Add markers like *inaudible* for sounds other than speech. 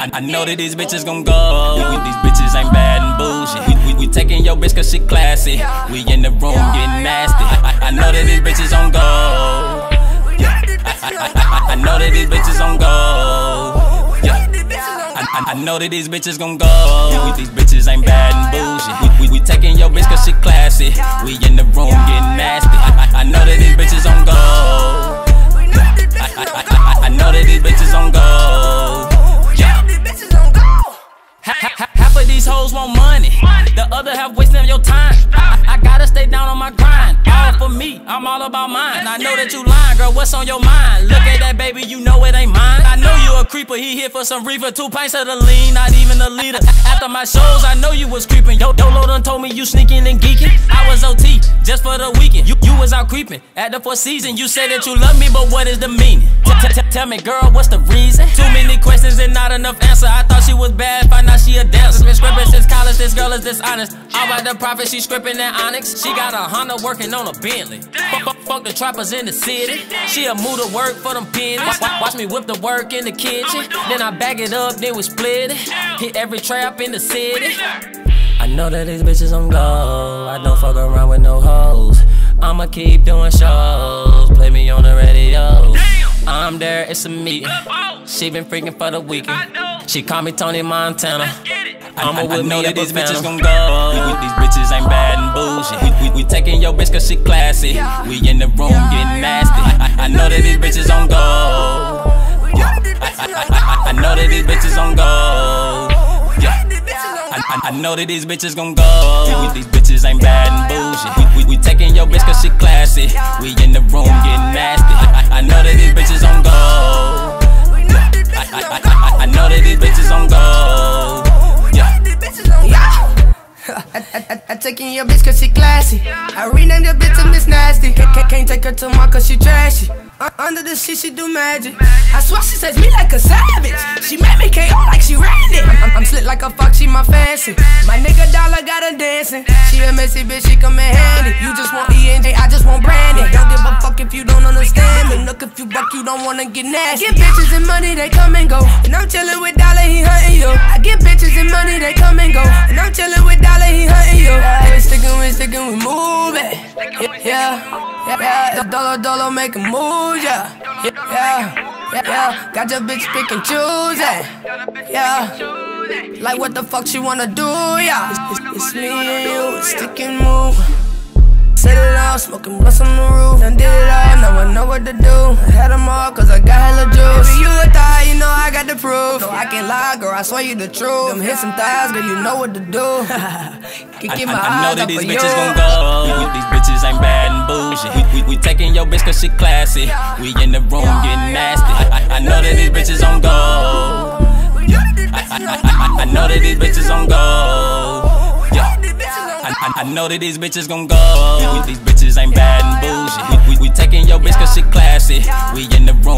I, I know that these bitches gon' go. We, these bitches ain't bad and bullshit. We, we, we taking your bitch cause she classy. We in the room getting nasty. I, I, know that these bitches on go. I, I, know that these bitches on go. I, know that these bitches gon' go. We, these bitches ain't bad and bullshit. We, we, we taking your bitch cause she classy. We in the room getting nasty. I, I, I know that these bitches on go. Want money, the other half wasting your time. I, I gotta stay down on my grind. All for me, I'm all about mine. I know that you lying, girl. What's on your mind? Look at that baby, you know it ain't mine. I know you a creeper, he here for some reefer. Two pints of the lean, not even a liter. After my shows, I know you was creeping. Yo, Dolo done told me you sneaking and geeking. I was OT just for the weekend. You, you was out creeping at the four season. You said that you love me, but what is the meaning? Tell me, girl, what's the reason? Too many questions and not enough answer. I thought she was bad, find out she a dancer. Been scripting since college, this girl is dishonest. All about the profit, she scripting that Onyx. She got a Honda working on a Bentley. Fuck, the trappers in the city. She a move to work for them pennies. Wa- Watch me whip the work in the kitchen. Then I bag it up, then we split it. Hit every trap in the city. I know that these bitches on go. I don't fuck around with no hoes. I'ma keep doing shows. Play me on the radio. I'm there, it's a meeting. She been freaking for the weekend. She call me Tony Montana. I'ma with me that these bitches gon' go. We, we, these bitches ain't bad and bullshit. We, we, we taking your bitch cause she classy. We in the room getting nasty. I, I, I know that these bitches on go. Yeah. I, I, know that these bitches on go. Yeah. I, I, I know that these bitches gon' go. We, these bitches ain't bad and bullshit. We, we, we taking your bitch cause she classy. We in the room taking your bitch cause she classy. I renamed your bitch to Miss Nasty. Can't, can't, take her to my cause she trashy. Under the shit, she do magic. I swear she says me like a savage. She made me KO like she ran it. I'm, I'm slick like a fuck, she my fancy. My nigga dollar got her dancing. She a messy bitch, she come in handy. You just want E and J, I just want Brandy. Don't give a fuck if you don't understand me. Look if you buck, you don't wanna get nasty. I get bitches and money, they come and go. And I'm chillin' with dollar, he hunting you. I get Yeah, yeah, yeah. Dollar, dollar, make a move, yeah. Yeah, yeah. Got your bitch pick and choosing. Yeah. Like what the fuck she wanna do, yeah. It's, it's, it's me and you, it's stick and move. Set it out, smoking blunts on the roof. Done did it all, now I know what to do. I had them all, cause I got hella juice. If you a thigh, you know I got the proof. No, I can't lie, girl, I swear you the truth. Them hit some thighs, girl, you know what to do. *laughs* I, I, I know that these bitches gon' go. These bitches ain't bad and bullshit. We, we, we taking your bitch cause she classy. We in the room getting nasty. I, I, know that these bitches on go. I, know that these bitches on go. I, know that these bitches gon' go. These bitches ain't bad and bullshit. We, we, we taking your bitch cause she classy. We in the room